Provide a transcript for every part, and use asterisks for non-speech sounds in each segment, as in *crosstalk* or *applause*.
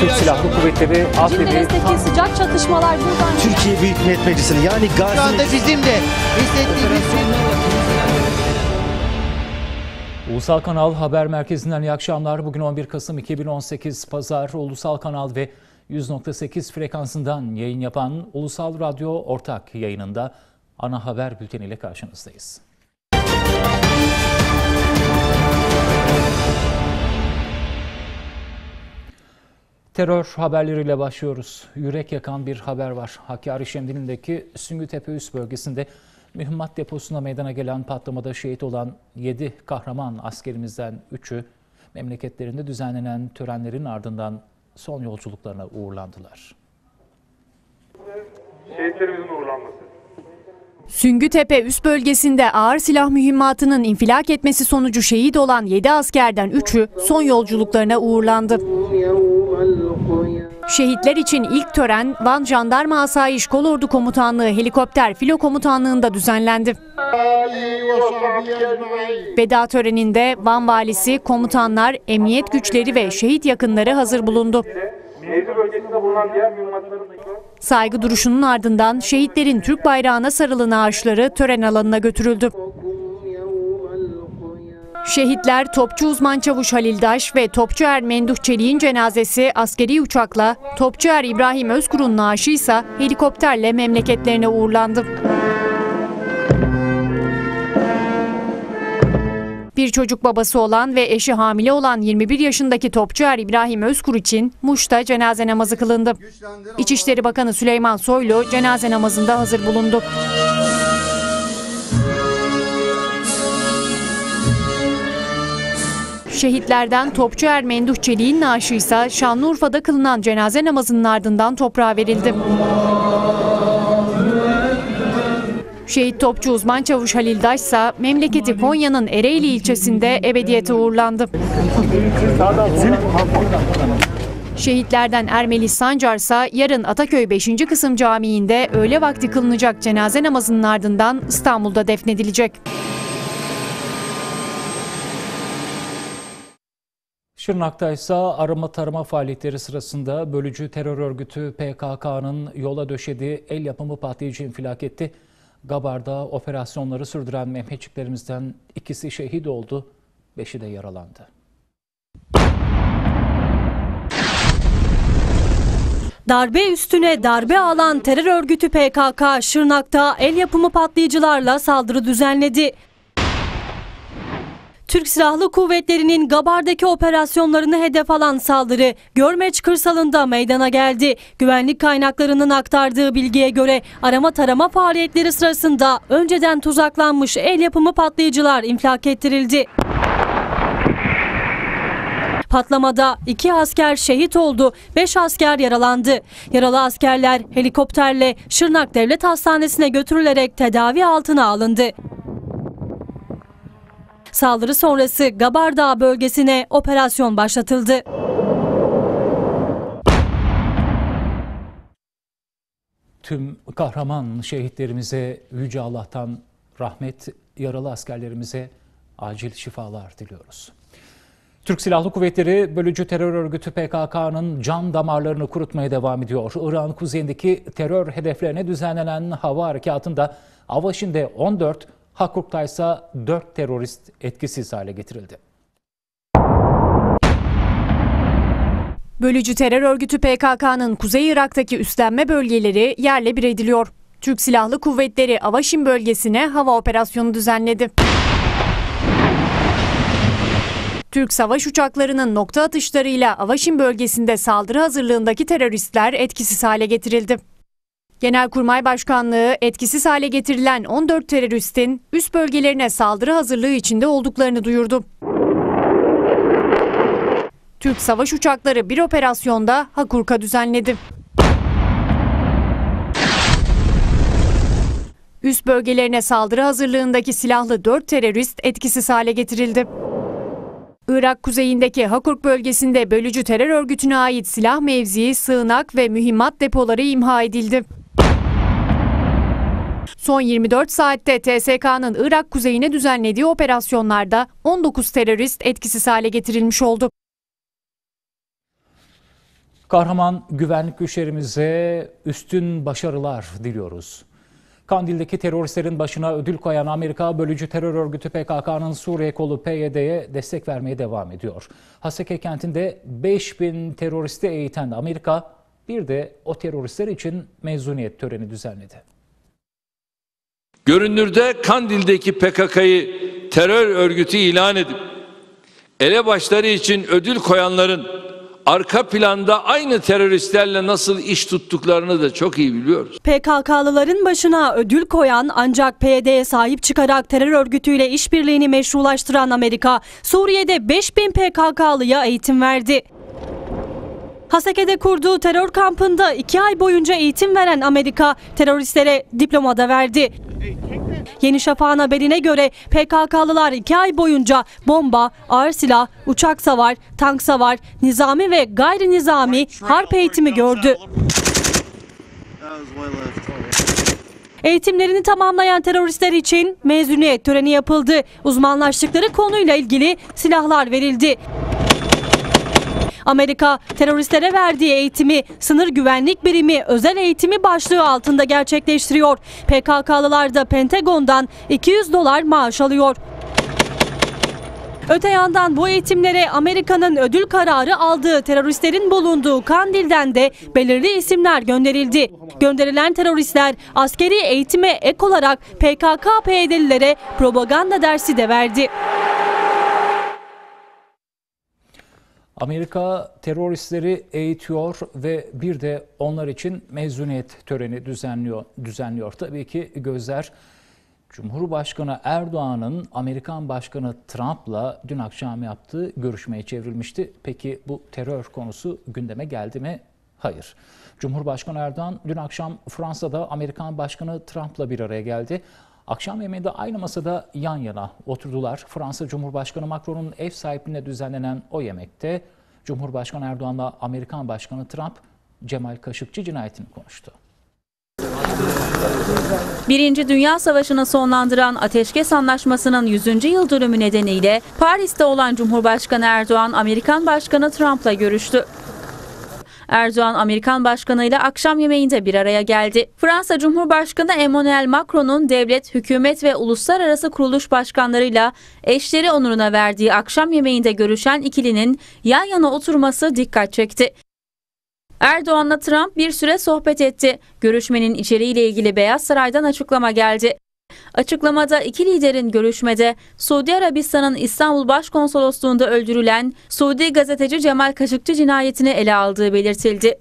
Türk Silahlı Kuvvetleri Menderes'teki sıcak çatışmalar buradan Türkiye Büyük Millet Meclisi'ni yani Gazi Şu anda bizim de hissettiğimiz Ulusal Kanal Haber Merkezi'nden iyi akşamlar. Bugün 11 Kasım 2018 Pazar Ulusal Kanal ve 100.8 frekansından yayın yapan Ulusal Radyo ortak yayınında ana haber bülteniyle karşınızdayız. Terör haberleriyle başlıyoruz. Yürek yakan bir haber var. Hakkari Şemdinli'ndeki Süngütepe üst bölgesinde mühimmat deposuna meydana gelen patlamada şehit olan 7 kahraman askerimizden 3'ü memleketlerinde düzenlenen törenlerin ardından son yolculuklarına uğurlandılar. şehitlerimizin uğurlanması. Süngütepe üst bölgesinde ağır silah mühimmatının infilak etmesi sonucu şehit olan 7 askerden 3'ü son yolculuklarına uğurlandı. Şehitler için ilk tören Van Jandarma Asayiş Kolordu Komutanlığı Helikopter Filo Komutanlığı'nda düzenlendi. Veda töreninde Van Valisi, komutanlar, emniyet güçleri ve şehit yakınları hazır bulundu. Mevzi bölgesinde bulunan diğer mühimmatların Saygı duruşunun ardından şehitlerin Türk bayrağına sarılı naaşları tören alanına götürüldü. Şehitler Topçu Uzman Çavuş Halil Daş ve Topçu Er Menduh Çelik'in cenazesi askeri uçakla, Topçu Er İbrahim Özkur'un naaşı ise helikopterle memleketlerine uğurlandı. Çocuk babası olan ve eşi hamile olan 21 yaşındaki Topçu Er İbrahim Özkur için Muş'ta cenaze namazı kılındı. İçişleri Bakanı Süleyman Soylu cenaze namazında hazır bulundu. Şehitlerden Topçu Er Menduh Çelik'in naaşı ise Şanlıurfa'da kılınan cenaze namazının ardından toprağa verildi. Şehit topçu uzman çavuş Halil Daş ise memleketi Konya'nın Ereğli ilçesinde ebediyete uğurlandı. Şehitlerden Ermelis Sancar ise yarın Ataköy 5. Kısım Camii'nde öğle vakti kılınacak cenaze namazının ardından İstanbul'da defnedilecek. Şırnak'ta ise arama tarama faaliyetleri sırasında bölücü terör örgütü PKK'nın yola döşediği el yapımı patlayıcı infilak etti. Gabar'da operasyonları sürdüren Mehmetçiklerimizden ikisi şehit oldu, beşi de yaralandı. Darbe üstüne darbe alan terör örgütü PKK Şırnak'ta el yapımı patlayıcılarla saldırı düzenledi. Türk Silahlı Kuvvetleri'nin Gabar'daki operasyonlarını hedef alan saldırı Görmeç kırsalında meydana geldi. Güvenlik kaynaklarının aktardığı bilgiye göre arama tarama faaliyetleri sırasında önceden tuzaklanmış el yapımı patlayıcılar infilak ettirildi. Patlamada iki asker şehit oldu, beş asker yaralandı. Yaralı askerler helikopterle Şırnak Devlet Hastanesi'ne götürülerek tedavi altına alındı. Saldırı sonrası Gabardağ bölgesine operasyon başlatıldı. Tüm kahraman şehitlerimize Yüce Allah'tan rahmet, yaralı askerlerimize acil şifalar diliyoruz. Türk Silahlı Kuvvetleri bölücü terör örgütü PKK'nın can damarlarını kurutmaya devam ediyor. İran kuzeyindeki terör hedeflerine düzenlenen hava harekatında Avaşin'de 14, Hakurk'ta ise 4 terörist etkisiz hale getirildi. Bölücü terör örgütü PKK'nın Kuzey Irak'taki üstlenme bölgeleri yerle bir ediliyor. Türk Silahlı Kuvvetleri Avaşin bölgesine hava operasyonu düzenledi. Türk savaş uçaklarının nokta atışlarıyla Avaşin bölgesinde saldırı hazırlığındaki teröristler etkisiz hale getirildi. Genelkurmay Başkanlığı etkisiz hale getirilen 14 teröristin üst bölgelerine saldırı hazırlığı içinde olduklarını duyurdu. Türk savaş uçakları bir operasyonda Hakurka düzenledi. Üst bölgelerine saldırı hazırlığındaki silahlı 4 terörist etkisiz hale getirildi. Irak kuzeyindeki Hakurk bölgesinde bölücü terör örgütüne ait silah mevzii, sığınak ve mühimmat depoları imha edildi. Son 24 saatte TSK'nın Irak kuzeyine düzenlediği operasyonlarda 19 terörist etkisiz hale getirilmiş oldu. Kahraman güvenlik güçlerimize üstün başarılar diliyoruz. Kandil'deki teröristlerin başına ödül koyan Amerika bölücü terör örgütü PKK'nın Suriye kolu PYD'ye destek vermeye devam ediyor. Haseke kentinde 5000 teröristi eğiten Amerika bir de o teröristler için mezuniyet töreni düzenledi. Görünürde Kandil'deki PKK'yı terör örgütü ilan edip elebaşları için ödül koyanların arka planda aynı teröristlerle nasıl iş tuttuklarını da çok iyi biliyoruz. PKK'lıların başına ödül koyan ancak PYD'ye sahip çıkarak terör örgütüyle işbirliğini meşrulaştıran Amerika, Suriye'de 5000 PKK'lıya eğitim verdi. Haseke'de kurduğu terör kampında iki ay boyunca eğitim veren Amerika teröristlere diploma da verdi. Yeni Şafak'ın haberine göre PKK'lılar iki ay boyunca bomba, ağır silah, uçak savar, tank savar, nizami ve gayri nizami harp eğitimi gördü. Eğitimlerini tamamlayan teröristler için mezuniyet töreni yapıldı. Uzmanlaştıkları konuyla ilgili silahlar verildi. Amerika teröristlere verdiği eğitimi sınır güvenlik birimi özel eğitimi başlığı altında gerçekleştiriyor. PKK'lılar da Pentagon'dan 200 dolar maaş alıyor. Öte yandan bu eğitimlere Amerika'nın ödül kararı aldığı teröristlerin bulunduğu Kandil'den de belirli isimler gönderildi. Gönderilen teröristler askeri eğitime ek olarak PKK-PYD'lilere propaganda dersi de verdi. Amerika teröristleri eğitiyor ve bir de onlar için mezuniyet töreni düzenliyor. düzenliyor. Tabii ki gözler Cumhurbaşkanı Erdoğan'ın Amerikan Başkanı Trump'la dün akşam yaptığı görüşmeye çevrilmişti. Peki bu terör konusu gündeme geldi mi? Hayır. Cumhurbaşkanı Erdoğan dün akşam Fransa'da Amerikan Başkanı Trump'la bir araya geldi. Akşam yemeğinde aynı masada yan yana oturdular. Fransa Cumhurbaşkanı Macron'un ev sahipliğinde düzenlenen o yemekte Cumhurbaşkanı Erdoğan'la Amerikan Başkanı Trump Cemal Kaşıkçı cinayetini konuştu. Birinci Dünya Savaşı'nı sonlandıran Ateşkes Anlaşması'nın 100. yıl dönümü nedeniyle Paris'te olan Cumhurbaşkanı Erdoğan, Amerikan Başkanı Trump'la görüştü. Erdoğan Amerikan Başkanı ile akşam yemeğinde bir araya geldi. Fransa Cumhurbaşkanı Emmanuel Macron'un devlet, hükümet ve uluslararası kuruluş başkanlarıyla eşleri onuruna verdiği akşam yemeğinde görüşen ikilinin yan yana oturması dikkat çekti. Erdoğan'la Trump bir süre sohbet etti. Görüşmenin içeriğiyle ilgili Beyaz Saray'dan açıklama geldi. Açıklamada iki liderin görüşmede Suudi Arabistan'ın İstanbul Başkonsolosluğu'nda öldürülen Suudi gazeteci Cemal Kaşıkçı cinayetini ele aldığı belirtildi.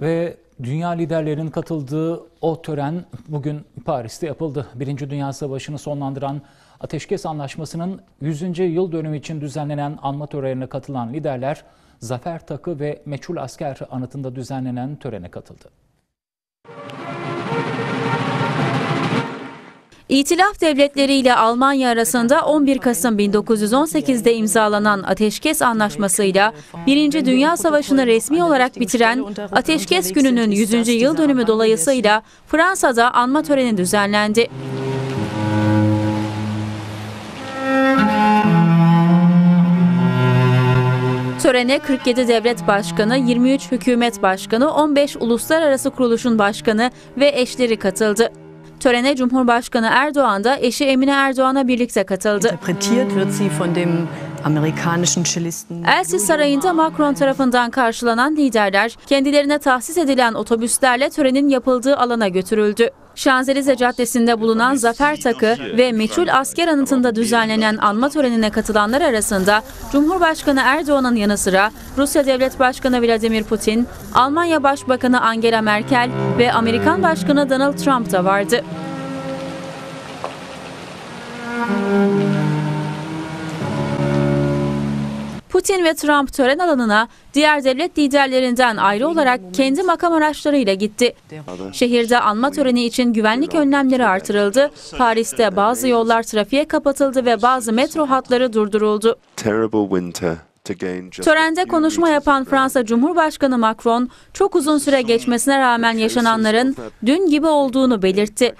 Ve dünya liderlerinin katıldığı o tören bugün Paris'te yapıldı. Birinci Dünya Savaşı'nı sonlandıran Ateşkes Anlaşması'nın 100. yıl dönümü için düzenlenen anma törenine katılan liderler Zafer Takı ve Meçhul Asker anıtında düzenlenen törene katıldı. İtilaf devletleri ile Almanya arasında 11 Kasım 1918'de imzalanan Ateşkes Anlaşması'yla Birinci Dünya Savaşı'nı resmi olarak bitiren Ateşkes Günü'nün 100. yıl dönümü dolayısıyla Fransa'da anma töreni düzenlendi. Törene 47 devlet başkanı, 23 hükümet başkanı, 15 uluslararası kuruluşun başkanı ve eşleri katıldı. Törene Cumhurbaşkanı Erdoğan da eşi Emine Erdoğan'a birlikte katıldı. Elsiz Sarayı'nda Macron tarafından karşılanan liderler kendilerine tahsis edilen otobüslerle törenin yapıldığı alana götürüldü. Şanzelize Caddesi'nde bulunan Zafer Takı ve Meçhul Asker Anıtı'nda düzenlenen anma törenine katılanlar arasında Cumhurbaşkanı Erdoğan'ın yanı sıra Rusya Devlet Başkanı Vladimir Putin, Almanya Başbakanı Angela Merkel ve Amerikan Başkanı Donald Trump da vardı. Putin ve Trump tören alanına diğer devlet liderlerinden ayrı olarak kendi makam araçlarıyla gitti. Şehirde anma töreni için güvenlik önlemleri artırıldı. Paris'te bazı yollar trafiğe kapatıldı ve bazı metro hatları durduruldu. Törende konuşma yapan. Fransa Cumhurbaşkanı Macron, çok uzun süre geçmesine rağmen yaşananların dün gibi olduğunu belirtti.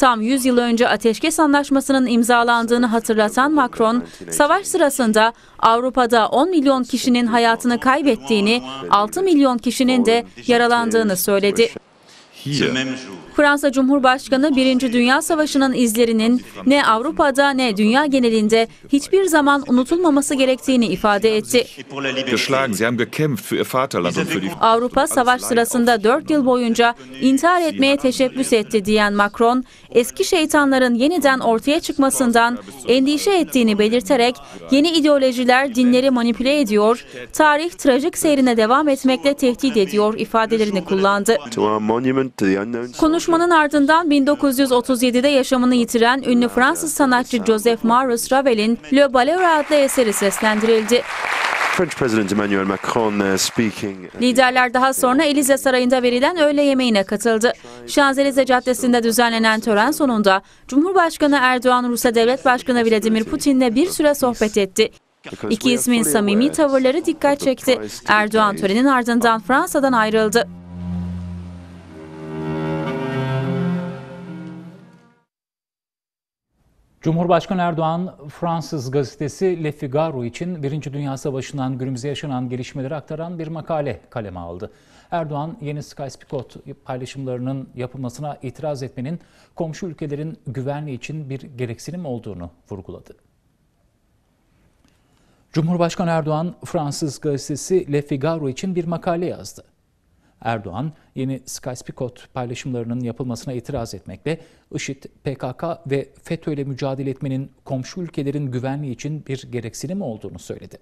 Tam 100 yıl önce ateşkes anlaşmasının imzalandığını hatırlatan Macron, savaş sırasında Avrupa'da 10 milyon kişinin hayatını kaybettiğini, 6 milyon kişinin de yaralandığını söyledi. Fransa Cumhurbaşkanı Birinci Dünya Savaşı'nın izlerinin ne Avrupa'da ne dünya genelinde hiçbir zaman unutulmaması gerektiğini ifade etti. Avrupa savaş sırasında 4 yıl boyunca intihar etmeye teşebbüs etti diyen Macron, eski şeytanların yeniden ortaya çıkmasından endişe ettiğini belirterek yeni ideolojiler dinleri manipüle ediyor, tarih trajik seyrine devam etmekle tehdit ediyor ifadelerini kullandı. Konuşmanın ardından 1937'de yaşamını yitiren ünlü Fransız sanatçı Joseph Maurice Ravel'in Le Bolero adlı eseri seslendirildi. Speaking. Liderler daha sonra Elize Sarayı'nda verilen öğle yemeğine katıldı. Şanzelize Caddesi'nde düzenlenen tören sonunda Cumhurbaşkanı Erdoğan Rusya Devlet Başkanı Vladimir Putin'le bir süre sohbet etti. İki ismin samimi tavırları dikkat çekti. Erdoğan törenin ardından Fransa'dan ayrıldı. Cumhurbaşkanı Erdoğan, Fransız gazetesi Le Figaro için Birinci Dünya Savaşı'ndan günümüze yaşanan gelişmeleri aktaran bir makale kaleme aldı. Erdoğan, yeni Sky-Spikot paylaşımlarının yapılmasına itiraz etmenin komşu ülkelerin güvenliği için bir gereksinim olduğunu vurguladı. Cumhurbaşkanı Erdoğan, Fransız gazetesi Le Figaro için bir makale yazdı. Erdoğan, yeni Sky-Spikot paylaşımlarının yapılmasına itiraz etmekle IŞİD, PKK ve FETÖ ile mücadele etmenin komşu ülkelerin güvenliği için bir gereksinim olduğunu söyledi.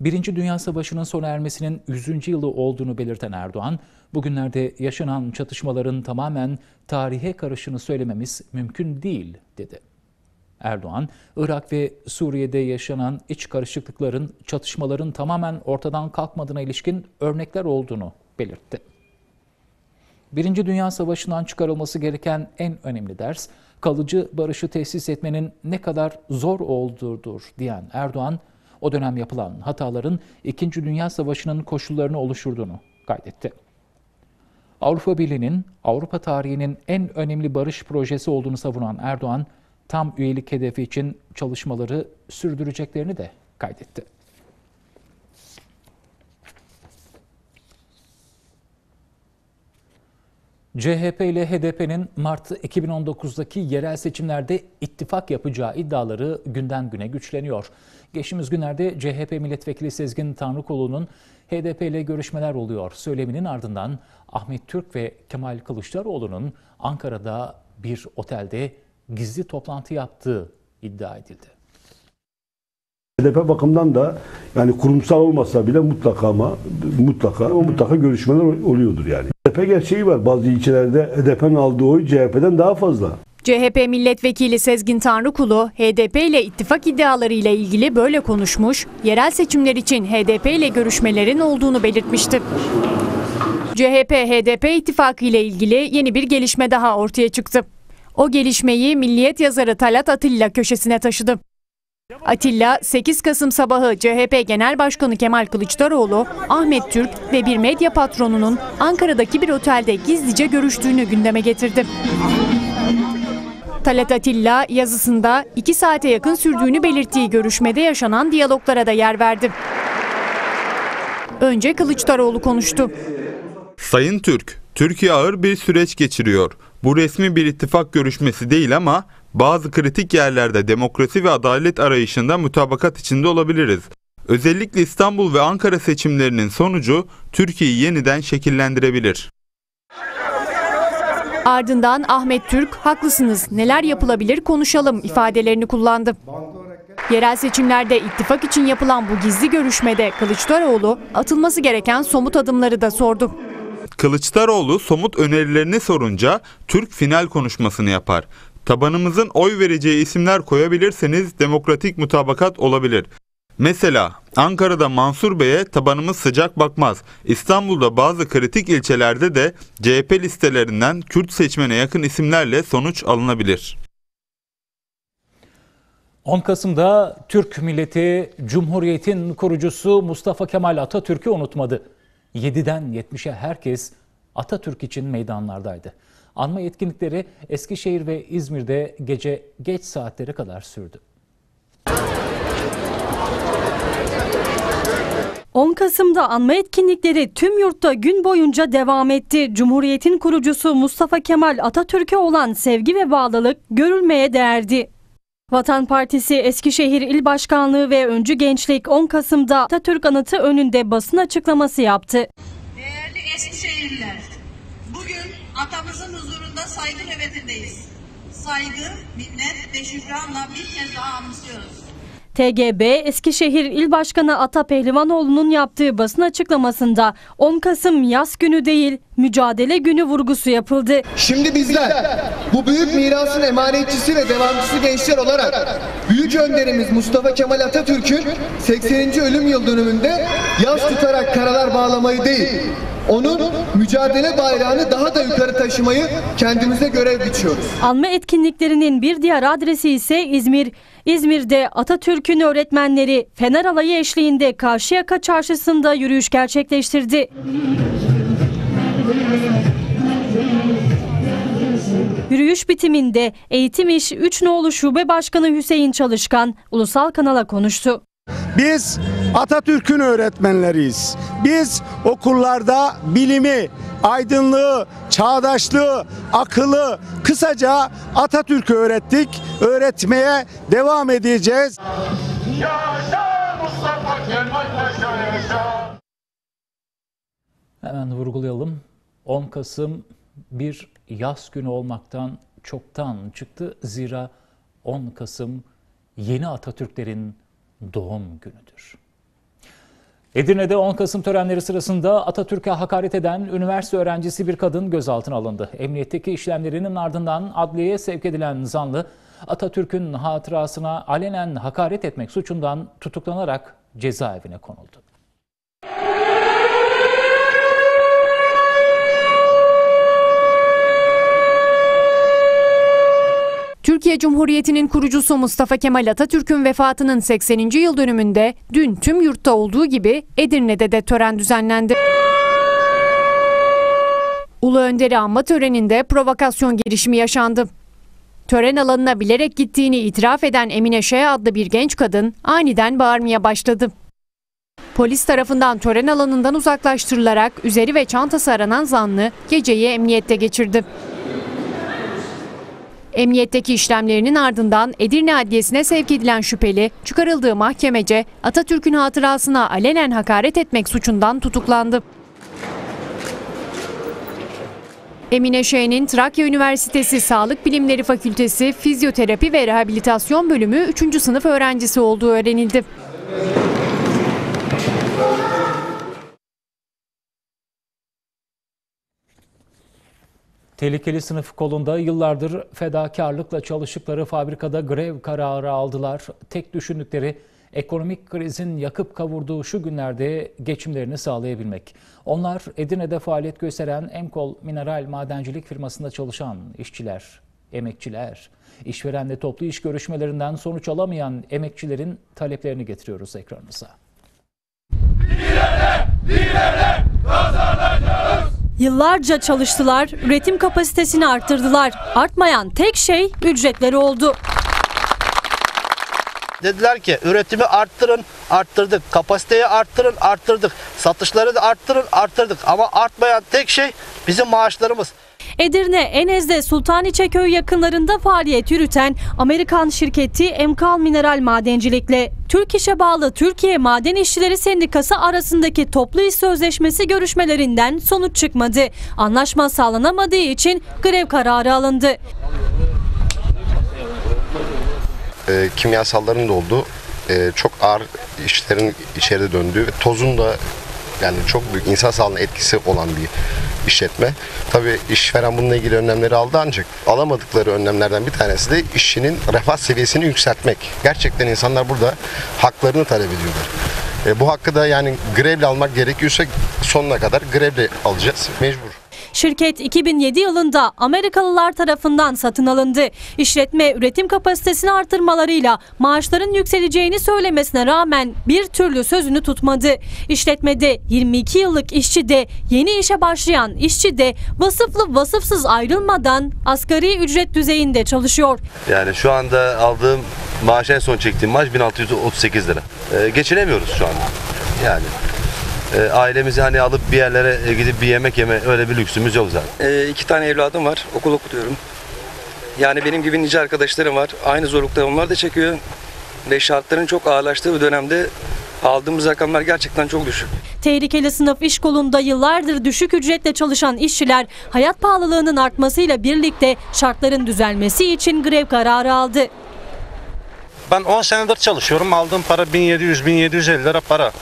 Birinci Dünya Savaşı'nın sona ermesinin 100. yılı olduğunu belirten Erdoğan, bugünlerde yaşanan çatışmaların tamamen tarihe karışını söylememiz mümkün değil, dedi. Erdoğan, Irak ve Suriye'de yaşanan iç karışıklıkların, çatışmaların tamamen ortadan kalkmadığına ilişkin örnekler olduğunu belirtti. Birinci Dünya Savaşı'ndan çıkarılması gereken en önemli ders, kalıcı barışı tesis etmenin ne kadar zor olduğudur diyen Erdoğan, o dönem yapılan hataların İkinci Dünya Savaşı'nın koşullarını oluşturduğunu kaydetti. Avrupa Birliği'nin Avrupa tarihinin en önemli barış projesi olduğunu savunan Erdoğan, tam üyelik hedefi için çalışmaları sürdüreceklerini de kaydetti. CHP ile HDP'nin Mart 2019'daki yerel seçimlerde ittifak yapacağı iddiaları günden güne güçleniyor. Geçtiğimiz günlerde CHP milletvekili Sezgin Tanrıkolu'nun HDP ile görüşmeler oluyor söyleminin ardından Ahmet Türk ve Kemal Kılıçdaroğlu'nun Ankara'da bir otelde gizli toplantı yaptığı iddia edildi. HDP bakımdan da yani kurumsal olmasa bile mutlaka ama mutlaka ama mutlaka görüşmeler oluyordur yani. HDP gerçeği var. Bazı ilçelerde HDP'nin aldığı oy CHP'den daha fazla. CHP milletvekili Sezgin Tanrıkulu, HDP ile ittifak iddiaları ile ilgili böyle konuşmuş, yerel seçimler için HDP ile görüşmelerin olduğunu belirtmişti. CHP-HDP ittifakı ile ilgili yeni bir gelişme daha ortaya çıktı. O gelişmeyi Milliyet yazarı Talat Atilla köşesine taşıdı. Atilla, 8 Kasım sabahı CHP Genel Başkanı Kemal Kılıçdaroğlu, Ahmet Türk ve bir medya patronunun Ankara'daki bir otelde gizlice görüştüğünü gündeme getirdi. Talat Atilla yazısında 2 saate yakın sürdüğünü belirttiği görüşmede yaşanan diyaloglara da yer verdi. Önce Kılıçdaroğlu konuştu. Sayın Türk, Türkiye ağır bir süreç geçiriyor. Bu resmi bir ittifak görüşmesi değil ama bazı kritik yerlerde demokrasi ve adalet arayışında mutabakat içinde olabiliriz. Özellikle İstanbul ve Ankara seçimlerinin sonucu Türkiye'yi yeniden şekillendirebilir. Ardından Ahmet Türk, haklısınız neler yapılabilir konuşalım ifadelerini kullandı. Yerel seçimlerde ittifak için yapılan bu gizli görüşmede Kılıçdaroğlu atılması gereken somut adımları da sordu. Kılıçdaroğlu somut önerilerini sorunca Türk final konuşmasını yapar. Tabanımızın oy vereceği isimler koyabilirseniz demokratik mutabakat olabilir. Mesela Ankara'da Mansur Bey'e tabanımız sıcak bakmaz. İstanbul'da bazı kritik ilçelerde de CHP listelerinden Kürt seçmene yakın isimlerle sonuç alınabilir. 10 Kasım'da Türk milleti Cumhuriyet'in kurucusu Mustafa Kemal Atatürk'ü unutmadı. 7'den 70'e herkes Atatürk için meydanlardaydı. Anma etkinlikleri Eskişehir ve İzmir'de gece geç saatlere kadar sürdü. 10 Kasım'da anma etkinlikleri tüm yurtta gün boyunca devam etti. Cumhuriyetin kurucusu Mustafa Kemal Atatürk'e olan sevgi ve bağlılık görülmeye değerdi. Vatan Partisi Eskişehir İl Başkanlığı ve Öncü Gençlik 10 Kasım'da Atatürk anıtı önünde basın açıklaması yaptı. Değerli Eskişehirliler, bugün atamızın huzurunda saygı nöbetindeyiz. Saygı, minnet ve şükranla bir kez daha anımsıyoruz. TGB Eskişehir İl Başkanı Ata Pehlivanoğlu'nun yaptığı basın açıklamasında 10 Kasım yaz günü değil mücadele günü vurgusu yapıldı. Şimdi bizler bu büyük mirasın emanetçisi ve devamcısı gençler olarak büyük önderimiz Mustafa Kemal Atatürk'ün 80. ölüm yıl dönümünde yaz tutarak karalar bağlamayı değil, onun mücadele bayrağını daha da yukarı taşımayı kendimize görev biçiyoruz. Anma etkinliklerinin bir diğer adresi ise İzmir. İzmir'de Atatürk'ün öğretmenleri Fener Alayı eşliğinde Karşıyaka Çarşısı'nda yürüyüş gerçekleştirdi. Yürüyüş bitiminde Eğitim İş 3 Nolu Şube Başkanı Hüseyin Çalışkan ulusal kanala konuştu. Biz Atatürk'ün öğretmenleriyiz. Biz okullarda bilimi, aydınlığı, çağdaşlığı, akıllı, kısaca Atatürk'ü öğrettik. Öğretmeye devam edeceğiz. Yaşa Mustafa Kemal Paşa yaşa. Hemen vurgulayalım. 10 Kasım bir yaz günü olmaktan çoktan çıktı. Zira 10 Kasım yeni Atatürklerin doğum günüdür. Edirne'de 10 Kasım törenleri sırasında Atatürk'e hakaret eden üniversite öğrencisi bir kadın gözaltına alındı. Emniyetteki işlemlerinin ardından adliyeye sevk edilen zanlı Atatürk'ün hatırasına alenen hakaret etmek suçundan tutuklanarak cezaevine konuldu. Türkiye Cumhuriyeti'nin kurucusu Mustafa Kemal Atatürk'ün vefatının 80. yıl dönümünde dün tüm yurtta olduğu gibi Edirne'de de tören düzenlendi. Ulu Önder'i anma töreninde provokasyon girişimi yaşandı. Tören alanına bilerek gittiğini itiraf eden Emine Şe adlı bir genç kadın aniden bağırmaya başladı. Polis tarafından tören alanından uzaklaştırılarak üzeri ve çantası aranan zanlı geceyi emniyette geçirdi. Emniyetteki işlemlerinin ardından Edirne Adliyesi'ne sevk edilen şüpheli çıkarıldığı mahkemece Atatürk'ün hatırasına alenen hakaret etmek suçundan tutuklandı. Emine Şeyh'in Trakya Üniversitesi Sağlık Bilimleri Fakültesi Fizyoterapi ve Rehabilitasyon Bölümü 3. sınıf öğrencisi olduğu öğrenildi. Tehlikeli sınıf kolunda yıllardır fedakarlıkla çalıştıkları fabrikada grev kararı aldılar. Tek düşündükleri ekonomik krizin yakıp kavurduğu şu günlerde geçimlerini sağlayabilmek. Onlar Edirne'de faaliyet gösteren Emkol Mineral Madencilik firmasında çalışan işçiler, emekçiler. İşverenle toplu iş görüşmelerinden sonuç alamayan emekçilerin taleplerini getiriyoruz ekranınıza. Direne, direne, kazanacağız. Yıllarca çalıştılar, üretim kapasitesini arttırdılar. Artmayan tek şey ücretleri oldu. Dediler ki üretimi arttırın, arttırdık. Kapasiteyi arttırın, arttırdık. Satışları da arttırın, arttırdık. Ama artmayan tek şey bizim maaşlarımız. Edirne, Enez'de Sultaniçeköy yakınlarında faaliyet yürüten Amerikan şirketi Emkal Mineral Madencilik'le Türk İş'e bağlı Türkiye Maden İşçileri Sendikası arasındaki toplu iş sözleşmesi görüşmelerinden sonuç çıkmadı. Anlaşma sağlanamadığı için grev kararı alındı. E, kimyasalların da olduğu, e, çok ağır işlerin içeride döndüğü, tozun da yani çok büyük insan sağlığına etkisi olan bir işletme. Tabii işveren bununla ilgili önlemleri aldı ancak alamadıkları önlemlerden bir tanesi de işçinin refah seviyesini yükseltmek. Gerçekten insanlar burada haklarını talep ediyorlar. E, bu hakkı da yani grevle almak gerekiyorsa sonuna kadar grevle alacağız. Mecbur. Şirket 2007 yılında Amerikalılar tarafından satın alındı. İşletme üretim kapasitesini artırmalarıyla maaşların yükseleceğini söylemesine rağmen bir türlü sözünü tutmadı. İşletmede 22 yıllık işçi de yeni işe başlayan işçi de vasıflı vasıfsız ayrılmadan asgari ücret düzeyinde çalışıyor. Yani şu anda aldığım maaş en son çektiğim maaş 1638 lira. Ee, geçinemiyoruz şu anda. Yani e, ailemizi hani alıp bir yerlere e, gidip bir yemek yeme öyle bir lüksümüz yok zaten. Ee, iki tane evladım var. Okul okutuyorum. Yani benim gibi nice arkadaşlarım var. Aynı zorlukları onlar da çekiyor. Ve şartların çok ağırlaştığı bir dönemde aldığımız rakamlar gerçekten çok düşük. Tehlikeli sınıf iş kolunda yıllardır düşük ücretle çalışan işçiler hayat pahalılığının artmasıyla birlikte şartların düzelmesi için grev kararı aldı. Ben 10 senedir çalışıyorum. Aldığım para 1700-1750 lira para.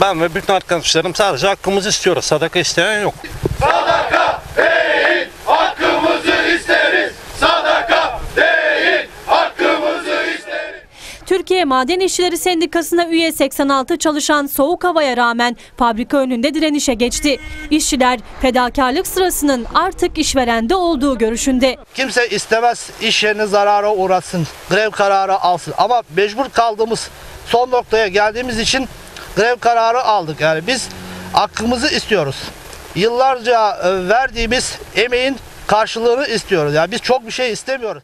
Ben ve bütün arkadaşlarım sadece hakkımızı istiyoruz. Sadaka isteyen yok. Sadaka değil, hakkımızı isteriz. Sadaka değil, hakkımızı isteriz. Türkiye Maden İşçileri Sendikası'na üye 86 çalışan soğuk havaya rağmen fabrika önünde direnişe geçti. İşçiler fedakarlık sırasının artık işverende olduğu görüşünde. Kimse istemez iş yerine zarara uğrasın, grev kararı alsın. Ama mecbur kaldığımız son noktaya geldiğimiz için grev kararı aldık. Yani biz hakkımızı istiyoruz. Yıllarca e, verdiğimiz emeğin karşılığını istiyoruz. Yani biz çok bir şey istemiyoruz.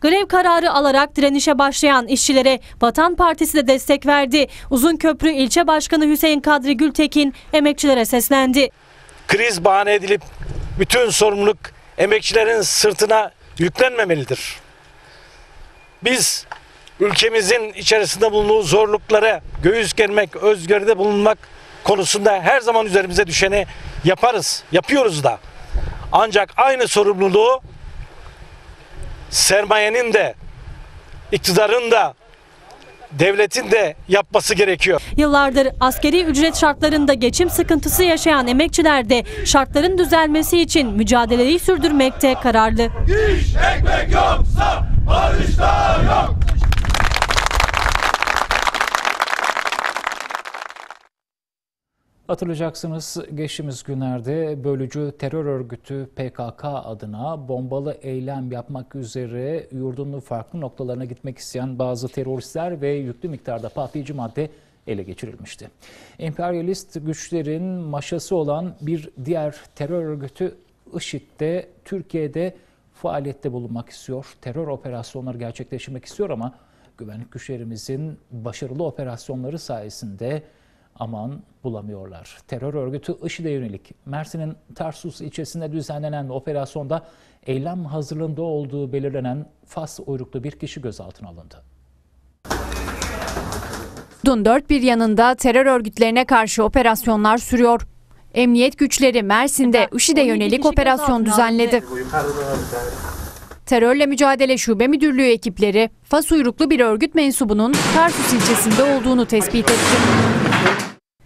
Grev kararı alarak direnişe başlayan işçilere Vatan Partisi de destek verdi. Uzunköprü İlçe Başkanı Hüseyin Kadri Gültekin emekçilere seslendi. Kriz bahane edilip bütün sorumluluk emekçilerin sırtına yüklenmemelidir. Biz ülkemizin içerisinde bulunduğu zorluklara göğüs germek, özgürde bulunmak konusunda her zaman üzerimize düşeni yaparız, yapıyoruz da. Ancak aynı sorumluluğu sermayenin de, iktidarın da, devletin de yapması gerekiyor. Yıllardır askeri ücret şartlarında geçim sıkıntısı yaşayan emekçiler de şartların düzelmesi için mücadeleyi sürdürmekte kararlı. İş ekmek yoksa barış da yok. Hatırlayacaksınız geçtiğimiz günlerde bölücü terör örgütü PKK adına bombalı eylem yapmak üzere yurdun farklı noktalarına gitmek isteyen bazı teröristler ve yüklü miktarda patlayıcı madde ele geçirilmişti. Emperyalist güçlerin maşası olan bir diğer terör örgütü IŞİD de Türkiye'de faaliyette bulunmak istiyor. Terör operasyonları gerçekleştirmek istiyor ama güvenlik güçlerimizin başarılı operasyonları sayesinde aman bulamıyorlar. Terör örgütü IŞİD'e yönelik Mersin'in Tarsus ilçesinde düzenlenen operasyonda eylem hazırlığında olduğu belirlenen Fas uyruklu bir kişi gözaltına alındı. Dün dört bir yanında terör örgütlerine karşı operasyonlar sürüyor. Emniyet güçleri Mersin'de IŞİD'e yönelik operasyon düzenledi. Terörle Mücadele Şube Müdürlüğü ekipleri Fas uyruklu bir örgüt mensubunun Tarsus ilçesinde olduğunu tespit etti.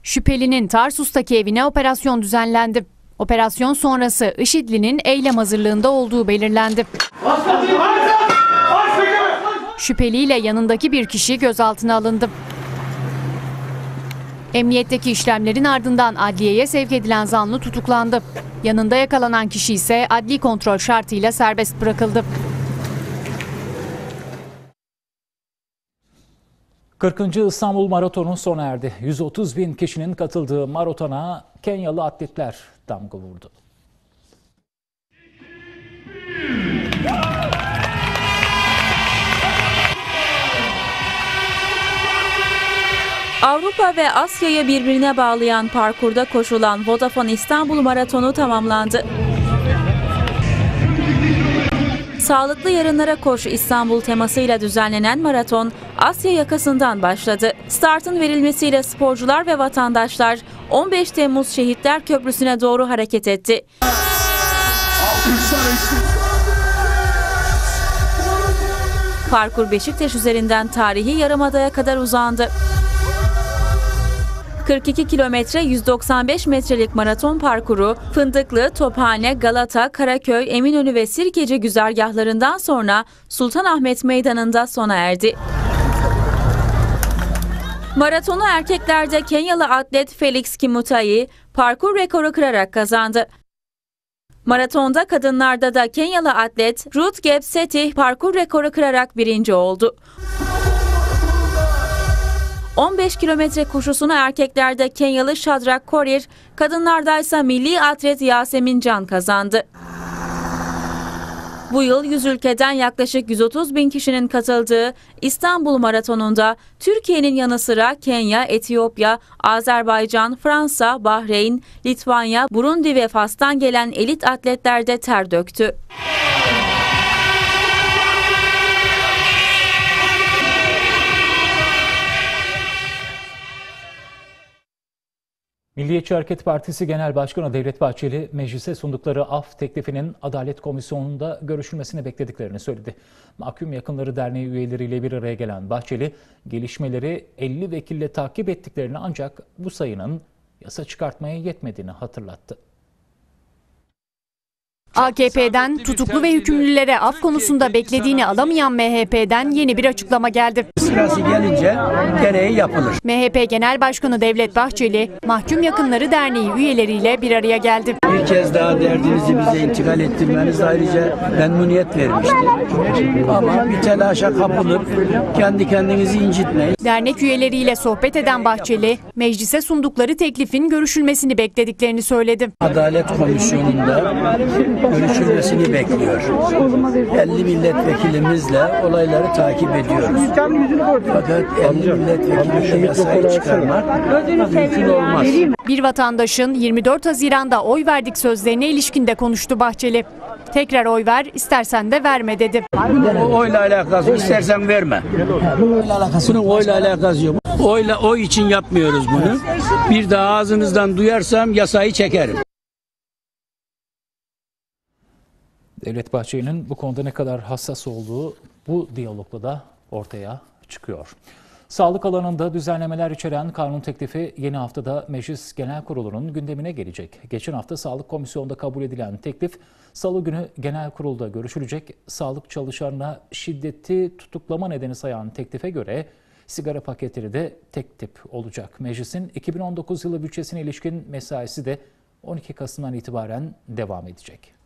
Şüphelinin Tarsus'taki evine operasyon düzenlendi. Operasyon sonrası IŞİD'linin eylem hazırlığında olduğu belirlendi. Şüpheliyle yanındaki bir kişi gözaltına alındı. Emniyetteki işlemlerin ardından adliyeye sevk edilen zanlı tutuklandı. Yanında yakalanan kişi ise adli kontrol şartıyla serbest bırakıldı. 40. İstanbul Maratonu sona erdi. 130 bin kişinin katıldığı maratona Kenyalı atletler damga vurdu. Avrupa ve Asya'yı birbirine bağlayan parkurda koşulan Vodafone İstanbul Maratonu tamamlandı. Sağlıklı Yarınlara Koş İstanbul temasıyla düzenlenen maraton Asya yakasından başladı. Startın verilmesiyle sporcular ve vatandaşlar 15 Temmuz Şehitler Köprüsü'ne doğru hareket etti. Parkur Beşiktaş üzerinden tarihi Yarımada'ya kadar uzandı. 42 kilometre 195 metrelik maraton parkuru Fındıklı, Tophane, Galata, Karaköy, Eminönü ve Sirkeci güzergahlarından sonra Sultanahmet Meydanı'nda sona erdi. Maratonu erkeklerde Kenyalı atlet Felix Kimutai parkur rekoru kırarak kazandı. Maratonda kadınlarda da Kenyalı atlet Ruth Gebseti parkur rekoru kırarak birinci oldu. 15 kilometre koşusunu erkeklerde Kenyalı Shadrack Korir, kadınlarda ise milli atlet Yasemin Can kazandı. Bu yıl 100 ülkeden yaklaşık 130 bin kişinin katıldığı İstanbul Maratonu'nda Türkiye'nin yanı sıra Kenya, Etiyopya, Azerbaycan, Fransa, Bahreyn, Litvanya, Burundi ve Fas'tan gelen elit atletler de ter döktü. Milliyetçi Hareket Partisi Genel Başkanı Devlet Bahçeli, meclise sundukları af teklifinin Adalet Komisyonu'nda görüşülmesini beklediklerini söyledi. Mahkum Yakınları Derneği üyeleriyle bir araya gelen Bahçeli, gelişmeleri 50 vekille takip ettiklerini ancak bu sayının yasa çıkartmaya yetmediğini hatırlattı. AKP'den tutuklu ve hükümlülere af konusunda beklediğini alamayan MHP'den yeni bir açıklama geldi. Sırası gelince gereği yapılır. MHP Genel Başkanı Devlet Bahçeli, Mahkum Yakınları Derneği üyeleriyle bir araya geldi. Bir kez daha derdinizi bize intikal ettirmeniz ayrıca memnuniyet vermişti. Ama bir telaşa kapılıp kendi kendinizi incitmeyin. Dernek üyeleriyle sohbet eden Bahçeli, meclise sundukları teklifin görüşülmesini beklediklerini söyledi. Adalet Komisyonu'nda görüşülmesini bekliyor. 50 milletvekilimizle olayları takip ediyoruz. Fakat 50 milletvekiliyle yasayı çıkarmak mümkün olmaz. Bir vatandaşın 24 Haziran'da oy verdik sözlerine ilişkin de konuştu Bahçeli. Tekrar oy ver, istersen de verme dedi. Bu oyla alakası yok. İstersen verme. Bunun oyla alakası yok. Oyla oy için yapmıyoruz bunu. Bir daha ağzınızdan duyarsam yasayı çekerim. Devlet Bahçeli'nin bu konuda ne kadar hassas olduğu bu diyalogla da ortaya çıkıyor. Sağlık alanında düzenlemeler içeren kanun teklifi yeni haftada Meclis Genel Kurulu'nun gündemine gelecek. Geçen hafta Sağlık Komisyonu'nda kabul edilen teklif Salı günü Genel Kurul'da görüşülecek. Sağlık çalışanına şiddeti tutuklama nedeni sayan teklife göre sigara paketleri de tek tip olacak. Meclisin 2019 yılı bütçesine ilişkin mesaisi de 12 Kasım'dan itibaren devam edecek.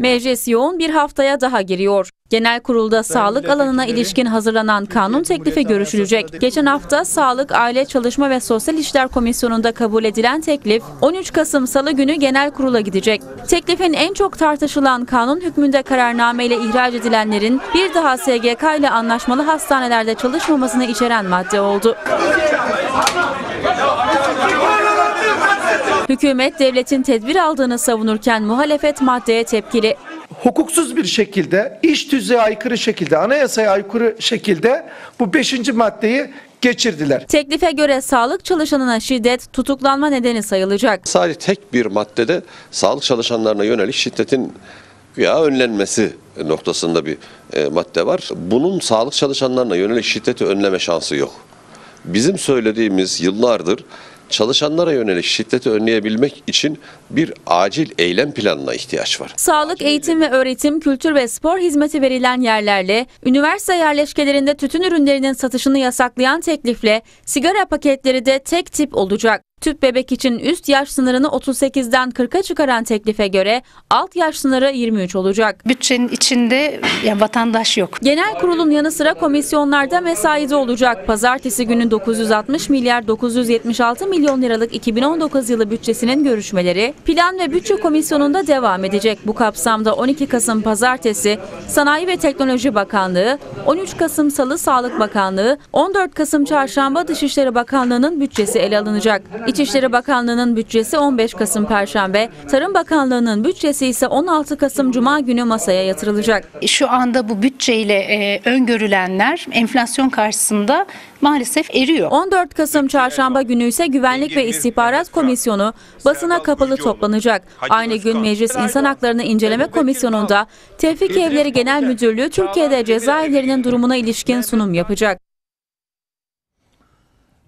Meclis yoğun bir haftaya daha giriyor. Genel kurulda sağlık alanına ilişkin hazırlanan kanun teklifi görüşülecek. Geçen hafta Sağlık, Aile, Çalışma ve Sosyal İşler Komisyonu'nda kabul edilen teklif 13 Kasım Salı günü genel kurula gidecek. Teklifin en çok tartışılan kanun hükmünde kararname ile ihraç edilenlerin bir daha SGK ile anlaşmalı hastanelerde çalışmamasını içeren madde oldu. Hükümet devletin tedbir aldığını savunurken muhalefet maddeye tepkili. hukuksuz bir şekilde, iş tüzüğe aykırı şekilde, anayasaya aykırı şekilde bu beşinci maddeyi geçirdiler. Teklife göre sağlık çalışanına şiddet tutuklanma nedeni sayılacak. Sadece tek bir maddede sağlık çalışanlarına yönelik şiddetin ya önlenmesi noktasında bir e, madde var. Bunun sağlık çalışanlarına yönelik şiddeti önleme şansı yok. Bizim söylediğimiz yıllardır çalışanlara yönelik şiddeti önleyebilmek için bir acil eylem planına ihtiyaç var. Sağlık, eğitim ve öğretim, kültür ve spor hizmeti verilen yerlerle, üniversite yerleşkelerinde tütün ürünlerinin satışını yasaklayan teklifle sigara paketleri de tek tip olacak. Tüp bebek için üst yaş sınırını 38'den 40'a çıkaran teklife göre alt yaş sınırı 23 olacak. Bütçenin içinde ya vatandaş yok. Genel kurulun yanı sıra komisyonlarda mesaide olacak. Pazartesi günü 960 milyar 976 milyon liralık 2019 yılı bütçesinin görüşmeleri Plan ve Bütçe Komisyonu'nda devam edecek. Bu kapsamda 12 Kasım Pazartesi Sanayi ve Teknoloji Bakanlığı, 13 Kasım Salı Sağlık Bakanlığı, 14 Kasım Çarşamba Dışişleri Bakanlığı'nın bütçesi ele alınacak. İçişleri Bakanlığı'nın bütçesi 15 Kasım Perşembe, Tarım Bakanlığı'nın bütçesi ise 16 Kasım Cuma günü masaya yatırılacak. Şu anda bu bütçeyle e, öngörülenler enflasyon karşısında maalesef eriyor. 14 Kasım Çarşamba günü ise Güvenlik ve İstihbarat Komisyonu basına kapalı toplanacak. Aynı gün Meclis İnsan Haklarını İnceleme Komisyonu'nda Tevfik Evleri Genel Müdürlüğü Türkiye'de cezaevlerinin durumuna ilişkin sunum yapacak.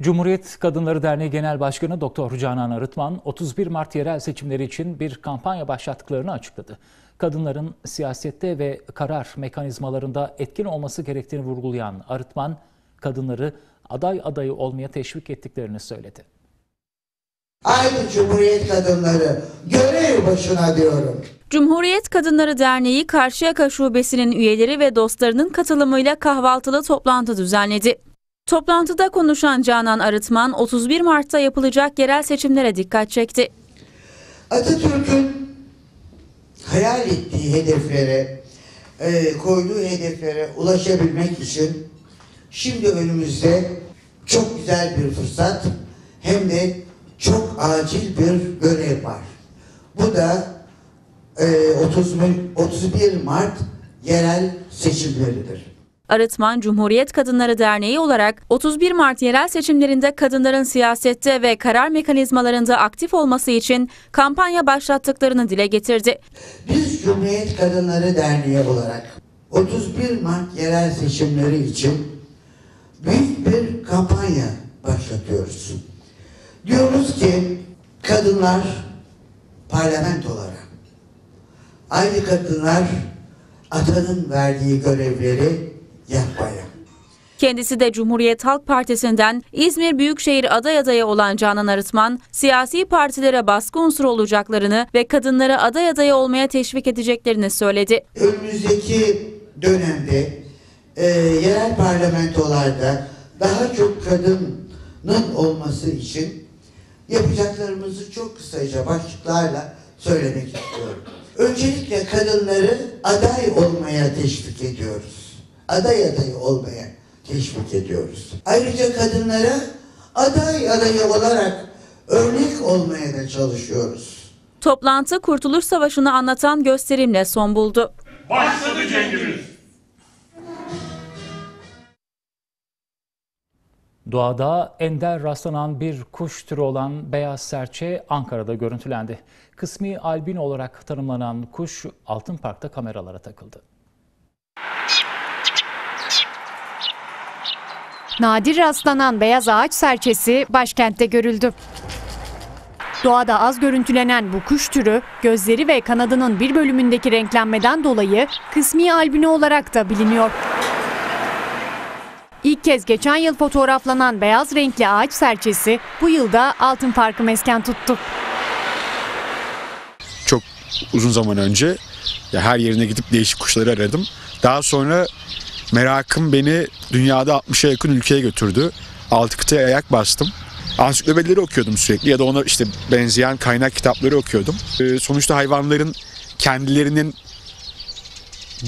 Cumhuriyet Kadınları Derneği Genel Başkanı Doktor Canan Arıtman 31 Mart yerel seçimleri için bir kampanya başlattıklarını açıkladı. Kadınların siyasette ve karar mekanizmalarında etkin olması gerektiğini vurgulayan Arıtman, kadınları aday adayı olmaya teşvik ettiklerini söyledi. Aynı Cumhuriyet kadınları görev başına diyorum. Cumhuriyet Kadınları Derneği Karşıyaka Şubesi'nin üyeleri ve dostlarının katılımıyla kahvaltılı toplantı düzenledi. Toplantıda konuşan Canan Arıtman 31 Mart'ta yapılacak yerel seçimlere dikkat çekti. Atatürk'ün hayal ettiği hedeflere, e, koyduğu hedeflere ulaşabilmek için şimdi önümüzde çok güzel bir fırsat hem de çok acil bir görev var. Bu da e, 30, 31 Mart yerel seçimleridir. Arıtman Cumhuriyet Kadınları Derneği olarak 31 Mart yerel seçimlerinde kadınların siyasette ve karar mekanizmalarında aktif olması için kampanya başlattıklarını dile getirdi. Biz Cumhuriyet Kadınları Derneği olarak 31 Mart yerel seçimleri için büyük bir kampanya başlatıyoruz. Diyoruz ki kadınlar parlamentolara, aynı kadınlar atanın verdiği görevleri yapmaya. Kendisi de Cumhuriyet Halk Partisi'nden İzmir Büyükşehir aday adayı olan Canan Arıtman, siyasi partilere baskı unsuru olacaklarını ve kadınları aday adayı olmaya teşvik edeceklerini söyledi. Önümüzdeki dönemde e, yerel parlamentolarda daha çok kadının olması için yapacaklarımızı çok kısaca başlıklarla söylemek istiyorum. Öncelikle kadınları aday olmaya teşvik ediyoruz. Aday adayı olmaya teşvik ediyoruz. Ayrıca kadınlara aday adayı olarak örnek olmaya da çalışıyoruz. Toplantı Kurtuluş Savaşı'nı anlatan gösterimle son buldu. Başladı Cengiz. Doğada ender rastlanan bir kuş türü olan beyaz serçe Ankara'da görüntülendi. Kısmi albin olarak tanımlanan kuş Altın Park'ta kameralara takıldı. Nadir rastlanan beyaz ağaç serçesi başkentte görüldü. Doğada az görüntülenen bu kuş türü gözleri ve kanadının bir bölümündeki renklenmeden dolayı kısmi albino olarak da biliniyor. İlk kez geçen yıl fotoğraflanan beyaz renkli ağaç serçesi bu yılda Altın Park'ı mesken tuttu. Çok uzun zaman önce ya her yerine gidip değişik kuşları aradım. Daha sonra merakım beni dünyada 60'a yakın ülkeye götürdü. Altı kıtaya ayak bastım. Ansiklopedileri okuyordum sürekli ya da ona işte benzeyen kaynak kitapları okuyordum. Ee, sonuçta hayvanların kendilerinin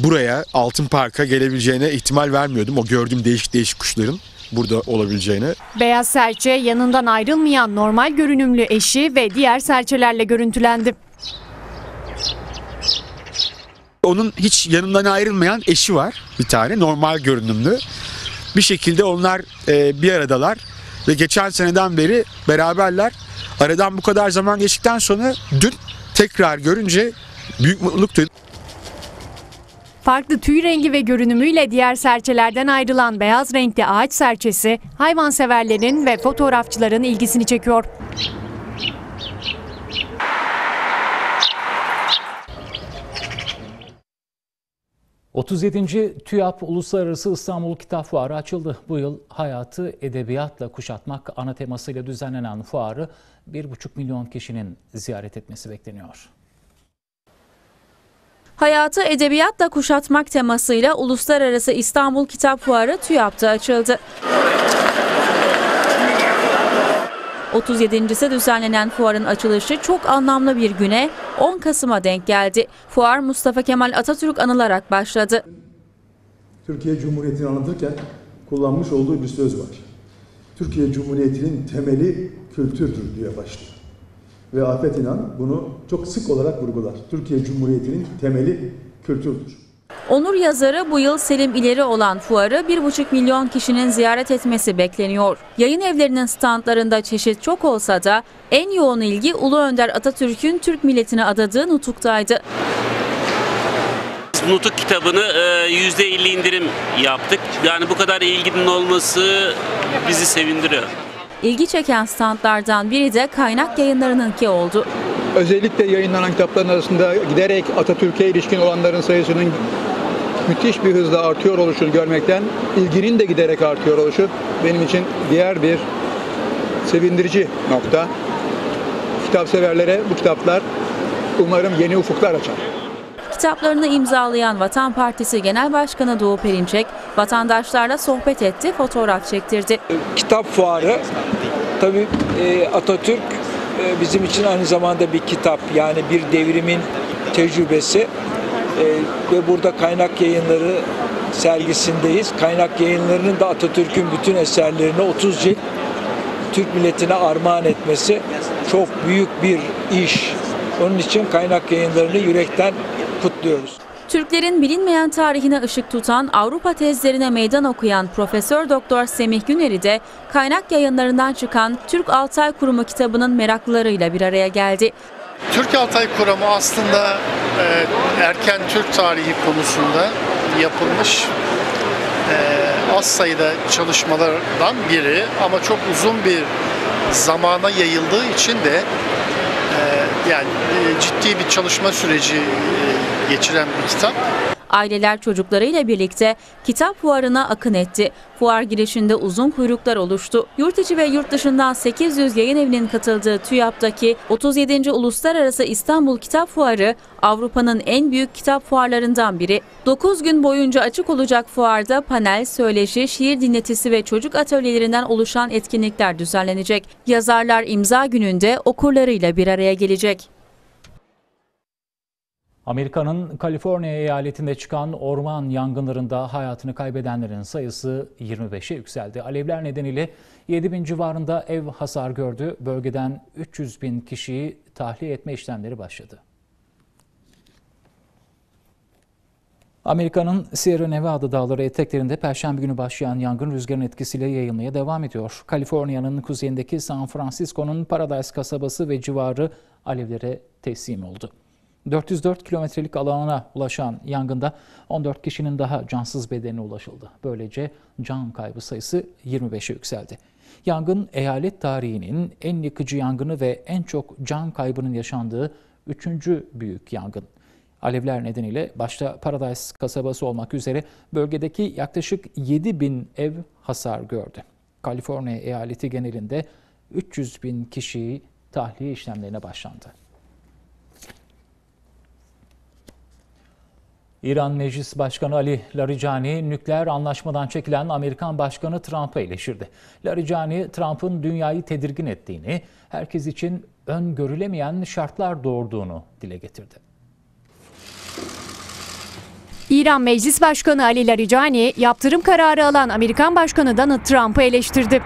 buraya Altın Park'a gelebileceğine ihtimal vermiyordum. O gördüğüm değişik değişik kuşların burada olabileceğine. Beyaz serçe yanından ayrılmayan normal görünümlü eşi ve diğer serçelerle görüntülendi. Onun hiç yanından ayrılmayan eşi var bir tane normal görünümlü. Bir şekilde onlar e, bir aradalar ve geçen seneden beri beraberler. Aradan bu kadar zaman geçtikten sonra dün tekrar görünce büyük mutluluk duydum. Farklı tüy rengi ve görünümüyle diğer serçelerden ayrılan beyaz renkli ağaç serçesi hayvanseverlerin ve fotoğrafçıların ilgisini çekiyor. ...37. TÜYAP Uluslararası İstanbul Kitap Fuarı açıldı. Bu yıl hayatı edebiyatla kuşatmak ana temasıyla düzenlenen fuarı 1,5 milyon kişinin ziyaret etmesi bekleniyor. Hayatı edebiyatla kuşatmak temasıyla Uluslararası İstanbul Kitap Fuarı TÜYAP'ta açıldı. 37.si düzenlenen fuarın açılışı çok anlamlı bir güne 10 Kasım'a denk geldi. Fuar Mustafa Kemal Atatürk anılarak başladı. Türkiye Cumhuriyeti'ni anlatırken kullanmış olduğu bir söz var. Türkiye Cumhuriyeti'nin temeli kültürdür diye başlıyor. Ve Afet İnan bunu çok sık olarak vurgular. Türkiye Cumhuriyeti'nin temeli kültürdür. Onur yazarı bu yıl Selim İleri olan fuarı 1,5 milyon kişinin ziyaret etmesi bekleniyor. Yayın evlerinin standlarında çeşit çok olsa da en yoğun ilgi Ulu Önder Atatürk'ün Türk milletine adadığı nutuktaydı. Nutuk kitabını %50 indirim yaptık. Yani bu kadar ilginin olması bizi sevindiriyor. İlgi çeken standlardan biri de kaynak yayınlarınınki oldu. Özellikle yayınlanan kitapların arasında giderek Atatürk'e ilişkin olanların sayısının müthiş bir hızla artıyor oluşunu görmekten, ilginin de giderek artıyor oluşu benim için diğer bir sevindirici nokta. kitap severlere bu kitaplar umarım yeni ufuklar açar. Kitaplarını imzalayan Vatan Partisi Genel Başkanı Doğu Perinçek, vatandaşlarla sohbet etti, fotoğraf çektirdi. kitap fuarı tabii e, Atatürk e, bizim için aynı zamanda bir kitap yani bir devrimin tecrübesi E, ve burada kaynak yayınları sergisindeyiz. Kaynak yayınlarının da Atatürk'ün bütün eserlerini 30 cilt Türk milletine armağan etmesi çok büyük bir iş. Onun için kaynak yayınlarını yürekten kutluyoruz. Türklerin bilinmeyen tarihine ışık tutan Avrupa tezlerine meydan okuyan Profesör Doktor Semih Güneri de kaynak yayınlarından çıkan Türk Altay Kurumu kitabının meraklılarıyla bir araya geldi. Türk Altay Kuramı aslında e, erken Türk tarihi konusunda yapılmış e, az sayıda çalışmalardan biri ama çok uzun bir zamana yayıldığı için de e, yani e, ciddi bir çalışma süreci e, geçiren bir kitap. Aileler çocuklarıyla birlikte kitap fuarına akın etti. Fuar girişinde uzun kuyruklar oluştu. Yurt içi ve yurt dışından 800 yayın evinin katıldığı TÜYAP'taki 37. Uluslararası İstanbul Kitap Fuarı Avrupa'nın en büyük kitap fuarlarından biri. 9 gün boyunca açık olacak fuarda panel, söyleşi, şiir dinletisi ve çocuk atölyelerinden oluşan etkinlikler düzenlenecek. Yazarlar imza gününde okurlarıyla bir araya gelecek. Amerika'nın Kaliforniya eyaletinde çıkan orman yangınlarında hayatını kaybedenlerin sayısı 25'e yükseldi. Alevler nedeniyle 7 bin civarında ev hasar gördü. Bölgeden 300 bin kişiyi tahliye etme işlemleri başladı. Amerika'nın Sierra Nevada dağları eteklerinde perşembe günü başlayan yangın rüzgarın etkisiyle yayılmaya devam ediyor. Kaliforniya'nın kuzeyindeki San Francisco'nun Paradise kasabası ve civarı alevlere teslim oldu. 404 kilometrelik alana ulaşan yangında 14 kişinin daha cansız bedenine ulaşıldı. Böylece can kaybı sayısı 25'e yükseldi. Yangın eyalet tarihinin en yıkıcı yangını ve en çok can kaybının yaşandığı üçüncü büyük yangın. Alevler nedeniyle başta Paradise kasabası olmak üzere bölgedeki yaklaşık 7 bin ev hasar gördü. Kaliforniya eyaleti genelinde 300 bin kişiyi tahliye işlemlerine başlandı. İran Meclis Başkanı Ali Larijani nükleer anlaşmadan çekilen Amerikan Başkanı Trump'ı eleştirdi. Larijani, Trump'ın dünyayı tedirgin ettiğini, herkes için öngörülemeyen şartlar doğurduğunu dile getirdi. İran Meclis Başkanı Ali Larijani yaptırım kararı alan Amerikan Başkanı Donald Trump'ı eleştirdi.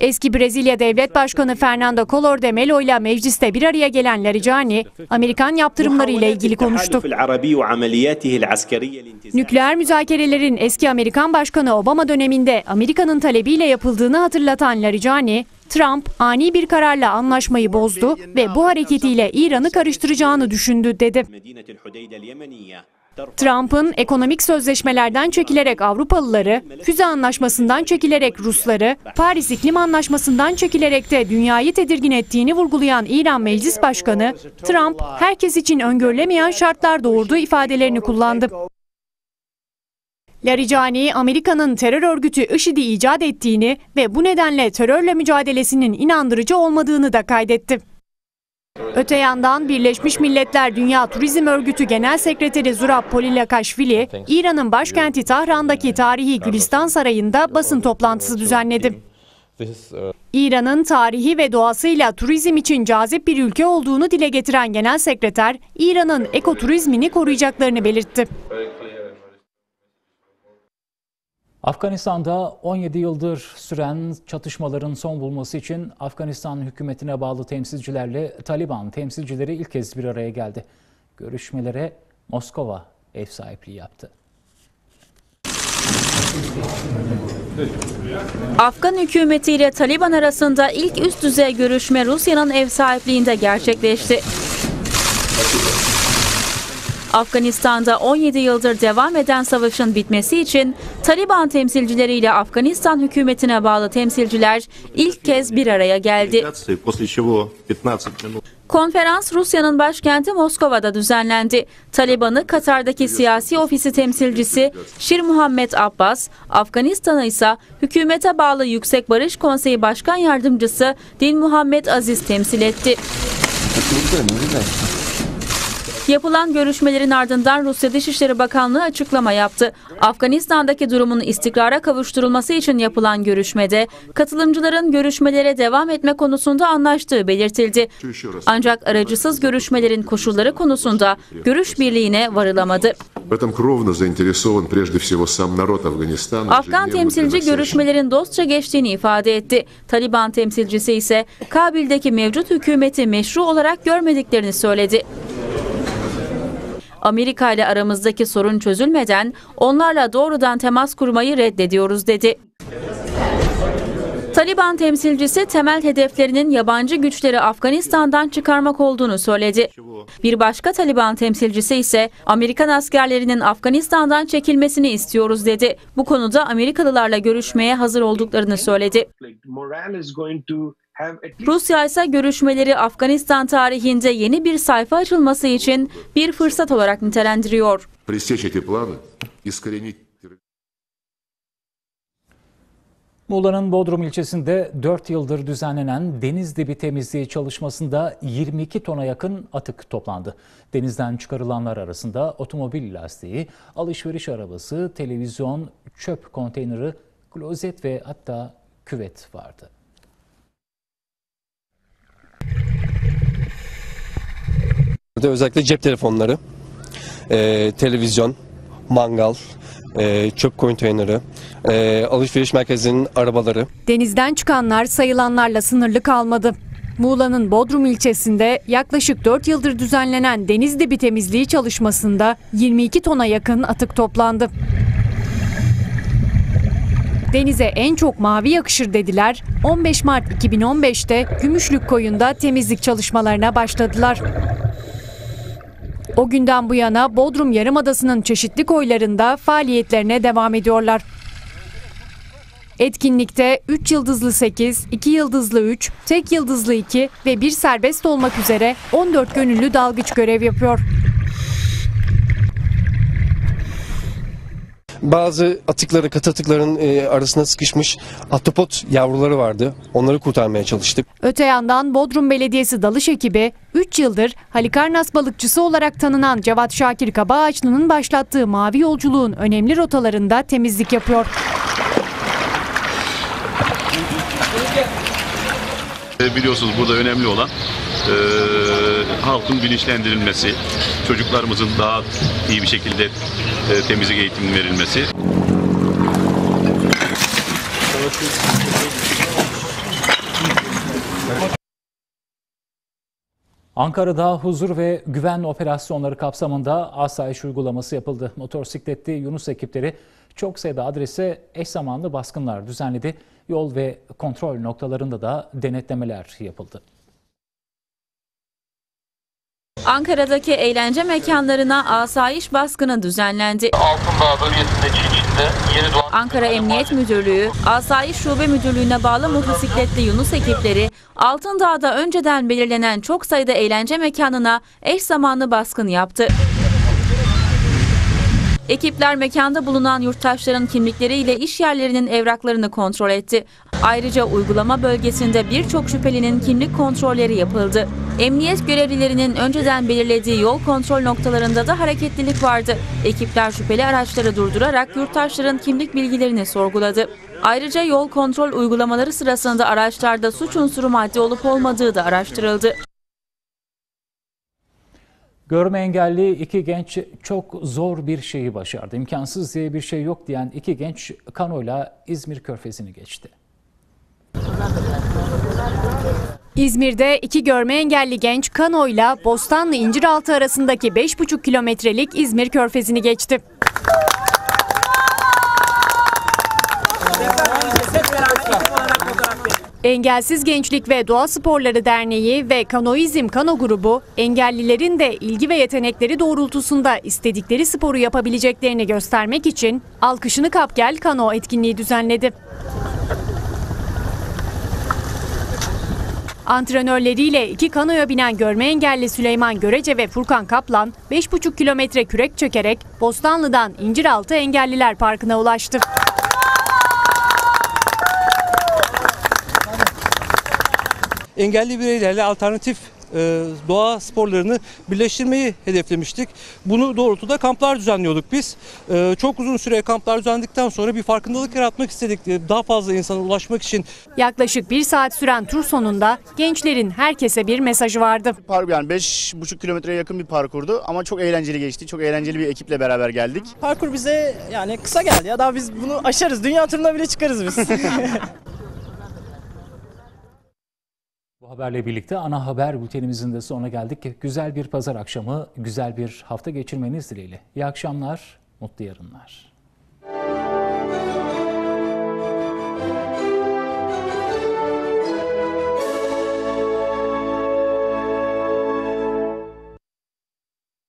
Eski Brezilya Devlet Başkanı Fernando Collor de Mello ile mecliste bir araya gelen Larijani, Amerikan yaptırımları ile ilgili konuştu. Nükleer müzakerelerin eski Amerikan Başkanı Obama döneminde Amerika'nın talebiyle yapıldığını hatırlatan Larijani, Trump ani bir kararla anlaşmayı bozdu ve bu hareketiyle İran'ı karıştıracağını düşündü dedi. Trump'ın ekonomik sözleşmelerden çekilerek Avrupalıları, füze anlaşmasından çekilerek Rusları, Paris İklim Anlaşması'ndan çekilerek de dünyayı tedirgin ettiğini vurgulayan İran Meclis Başkanı, Trump herkes için öngörülemeyen şartlar doğurduğu ifadelerini kullandı. Larijani, Amerika'nın terör örgütü IŞİD'i icat ettiğini ve bu nedenle terörle mücadelesinin inandırıcı olmadığını da kaydetti. Öte yandan Birleşmiş Milletler Dünya Turizm Örgütü Genel Sekreteri Zurab Polilakashvili, İran'ın başkenti Tahran'daki tarihi Gülistan Sarayı'nda basın toplantısı düzenledi. İran'ın tarihi ve doğasıyla turizm için cazip bir ülke olduğunu dile getiren Genel Sekreter, İran'ın ekoturizmini koruyacaklarını belirtti. Afganistan'da 17 yıldır süren çatışmaların son bulması için Afganistan hükümetine bağlı temsilcilerle Taliban temsilcileri ilk kez bir araya geldi. Görüşmelere Moskova ev sahipliği yaptı. Afgan hükümetiyle Taliban arasında ilk üst düzey görüşme Rusya'nın ev sahipliğinde gerçekleşti. Afganistan'da 17 yıldır devam eden savaşın bitmesi için Taliban temsilcileriyle Afganistan hükümetine bağlı temsilciler ilk kez bir araya geldi. Konferans Rusya'nın başkenti Moskova'da düzenlendi. Taliban'ı Katar'daki siyasi ofisi temsilcisi Şir Muhammed Abbas, Afganistan'ı ise hükümete bağlı Yüksek Barış Konseyi Başkan Yardımcısı Din Muhammed Aziz temsil etti. Yapılan görüşmelerin ardından Rusya Dışişleri Bakanlığı açıklama yaptı. Afganistan'daki durumun istikrara kavuşturulması için yapılan görüşmede katılımcıların görüşmelere devam etme konusunda anlaştığı belirtildi. Ancak aracısız görüşmelerin koşulları konusunda görüş birliğine varılamadı. Afgan temsilci görüşmelerin dostça geçtiğini ifade etti. Taliban temsilcisi ise Kabil'deki mevcut hükümeti meşru olarak görmediklerini söyledi. Amerika ile aramızdaki sorun çözülmeden onlarla doğrudan temas kurmayı reddediyoruz dedi. Taliban temsilcisi temel hedeflerinin yabancı güçleri Afganistan'dan çıkarmak olduğunu söyledi. Bir başka Taliban temsilcisi ise Amerikan askerlerinin Afganistan'dan çekilmesini istiyoruz dedi. Bu konuda Amerikalılarla görüşmeye hazır olduklarını söyledi. Rusya ise görüşmeleri Afganistan tarihinde yeni bir sayfa açılması için bir fırsat olarak nitelendiriyor. Muğla'nın Bodrum ilçesinde 4 yıldır düzenlenen deniz dibi temizliği çalışmasında 22 tona yakın atık toplandı. Denizden çıkarılanlar arasında otomobil lastiği, alışveriş arabası, televizyon, çöp konteyneri, klozet ve hatta küvet vardı. Özellikle cep telefonları, e, televizyon, mangal, e, çöp konteyneri, e, alışveriş merkezinin arabaları. Denizden çıkanlar sayılanlarla sınırlı kalmadı. Muğla'nın Bodrum ilçesinde yaklaşık 4 yıldır düzenlenen deniz dibi temizliği çalışmasında 22 tona yakın atık toplandı. Denize en çok mavi yakışır dediler. 15 Mart 2015'te Gümüşlük Koyu'nda temizlik çalışmalarına başladılar. O günden bu yana Bodrum Yarımadası'nın çeşitli koylarında faaliyetlerine devam ediyorlar. Etkinlikte 3 yıldızlı 8, 2 yıldızlı 3, tek yıldızlı 2 ve bir serbest olmak üzere 14 gönüllü dalgıç görev yapıyor. Bazı atıkları, katı atıkların e, arasına sıkışmış ahtapot yavruları vardı. Onları kurtarmaya çalıştık. Öte yandan Bodrum Belediyesi dalış ekibi 3 yıldır Halikarnas balıkçısı olarak tanınan Cevat Şakir Kabağaçlı'nın başlattığı mavi yolculuğun önemli rotalarında temizlik yapıyor. E, Biliyorsunuz burada önemli olan e, halkın bilinçlendirilmesi, çocuklarımızın daha iyi bir şekilde e, temizlik eğitiminin verilmesi. Ankara'da huzur ve güven operasyonları kapsamında asayiş uygulaması yapıldı. Motosikletli Yunus ekipleri çok sayıda adrese eş zamanlı baskınlar düzenledi. Yol ve kontrol noktalarında da denetlemeler yapıldı. Ankara'daki eğlence mekanlarına asayiş baskını düzenlendi. Altındağ bölgesinde Çiçin'de yeni doğan Ankara Emniyet Müdürlüğü, Asayiş Şube Müdürlüğü'ne bağlı motosikletli Yunus ekipleri, Altındağ'da önceden belirlenen çok sayıda eğlence mekanına eş zamanlı baskın yaptı. Ekipler mekanda bulunan yurttaşların kimlikleriyle iş yerlerinin evraklarını kontrol etti. Ayrıca uygulama bölgesinde birçok şüphelinin kimlik kontrolleri yapıldı. Emniyet görevlilerinin önceden belirlediği yol kontrol noktalarında da hareketlilik vardı. Ekipler şüpheli araçları durdurarak yurttaşların kimlik bilgilerini sorguladı. Ayrıca yol kontrol uygulamaları sırasında araçlarda suç unsuru madde olup olmadığı da araştırıldı. Görme engelli iki genç çok zor bir şeyi başardı. İmkansız diye bir şey yok diyen iki genç kanoyla İzmir Körfezi'ni geçti. İzmir'de iki görme engelli genç kanoyla Bostanlı İnciraltı arasındaki 5,5 kilometrelik İzmir Körfezi'ni geçti. Engelsiz Gençlik ve Doğa Sporları Derneği ve Kanoizm Kano Grubu engellilerin de ilgi ve yetenekleri doğrultusunda istedikleri sporu yapabileceklerini göstermek için Alkışını Kapgel Kano etkinliği düzenledi. Antrenörleriyle iki kanoya binen görme engelli Süleyman Görece ve Furkan Kaplan 5,5 kilometre kürek çökerek Bostanlı'dan İnciraltı Engelliler Parkı'na ulaştı. Engelli bireylerle alternatif e, doğa sporlarını birleştirmeyi hedeflemiştik. Bunu doğrultuda kamplar düzenliyorduk biz. E, çok uzun süre kamplar düzenledikten sonra bir farkındalık yaratmak istedik. Daha fazla insana ulaşmak için. Yaklaşık bir saat süren tur sonunda gençlerin herkese bir mesajı vardı. Park yani 5,5 kilometreye yakın bir parkurdu ama çok eğlenceli geçti. Çok eğlenceli bir ekiple beraber geldik. Parkur bize yani kısa geldi ya daha biz bunu aşarız. Dünya turuna bile çıkarız biz. *laughs* Haberle birlikte ana haber bültenimizin de sonuna geldik. Güzel bir pazar akşamı, güzel bir hafta geçirmeniz dileğiyle. İyi akşamlar, mutlu yarınlar.